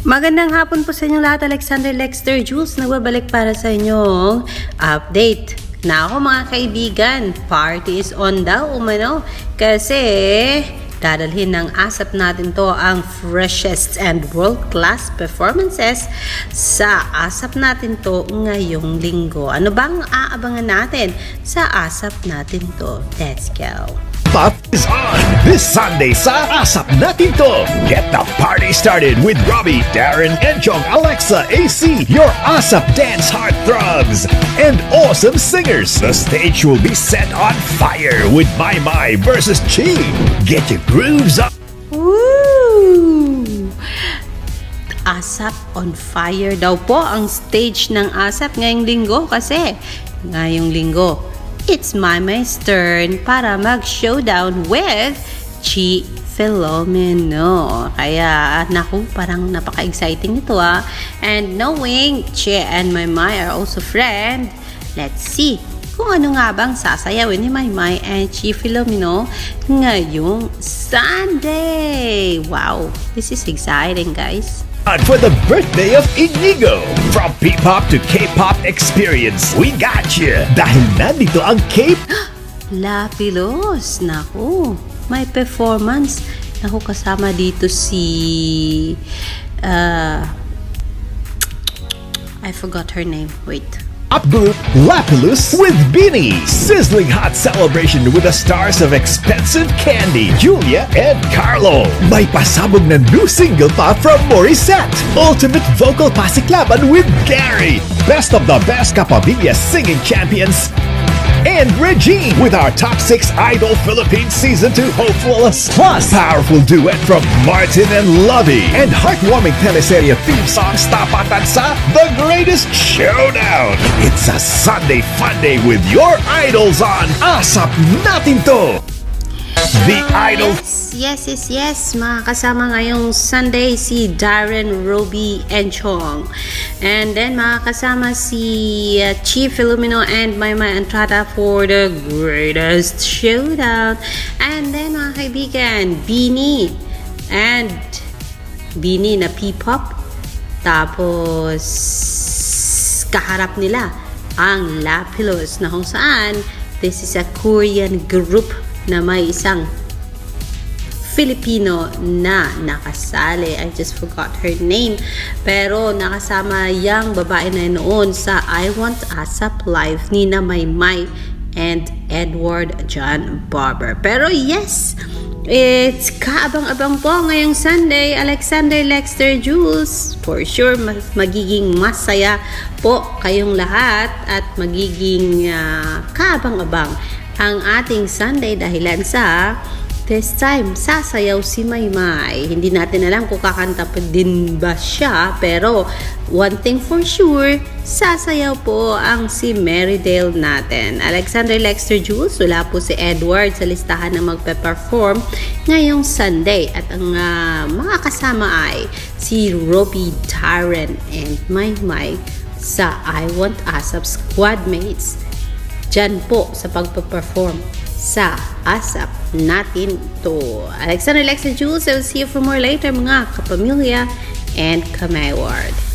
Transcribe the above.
Magandang hapon po sa inyong lahat. Alexander Lexter Jules nagbabalik para sa inyong update. Na ako mga kaibigan, party is on daw umano kasi dadalhin ng asap natin to ang freshest and world-class performances sa asap natin to ngayong linggo. Ano bang aabangan natin sa asap natin to? Let's go! Pop is on this Sunday sa Asap Natin To. Get the party started with Robbie, Darren, and Chong Alexa AC, your Asap dance heartthrobs, and awesome singers. The stage will be set on fire with My My versus Chi. Get your grooves up. Asap on fire daw po ang stage ng Asap ngayong linggo kasi ngayong linggo it's Maimay's turn para mag-showdown with Chi Filomeno. Kaya, naku, parang napaka-exciting ito ah. And knowing Chi and Maymay are also friend, let's see kung ano nga bang sasayawin ni Maymay and Chi Filomeno ngayong Sunday. Wow, this is exciting guys. For the birthday of Inigo. From P-pop to K-pop experience, we got you. Dahil nandito ang K... Lapilos, naku, may performance. Naku, kasama dito si... Uh, I forgot her name. Wait. Up group with Beanie. Sizzling hot celebration with the stars of Expensive Candy, Julia and Carlo. May pasabog na new single pa from Morissette. Ultimate vocal pasiklaban with Gary. Best of the best Kapamilya singing champions and Regine with our Top 6 Idol Philippines Season 2 hopefuls. Plus, powerful duet from Martin and Lovey. And heartwarming teleserye theme song Tapatan sa The Greatest Showdown. It's a Sunday fun day with your idols on Asap Natin To. The Idol Yes, yes, yes, yes. Mga kasama ngayong Sunday si Darren, Roby, and Chong. And then mga kasama si uh, Chief Filomeno and Maymay Entrada for the greatest showdown. And then mga kaibigan, Beanie and Beanie na P-pop. Tapos kaharap nila ang Lapilos na kung saan this is a Korean group na may isang Filipino na nakasali. I just forgot her name. Pero nakasama yung babae na noon sa I Want Asap Live ni na Maymay and Edward John Barber. Pero yes, it's kaabang-abang po ngayong Sunday. Alexander Lexter Jules. For sure, magiging masaya po kayong lahat at magiging uh, kaabang-abang ang ating Sunday dahilan sa this time, sasayaw si Maymay. Hindi natin alam kung kakanta pa din ba siya, pero one thing for sure, sasayaw po ang si Marydale natin. Alexander Lexter Jules, wala po si Edward sa listahan na magpe-perform ngayong Sunday. At ang uh, mga kasama ay si Robbie Darren and Maymay sa I Want ASAP squad mates dyan po sa pagpa-perform sa ASAP natin to. Alexander Lexa Jules, I will see you for more later mga kapamilya and kamayward.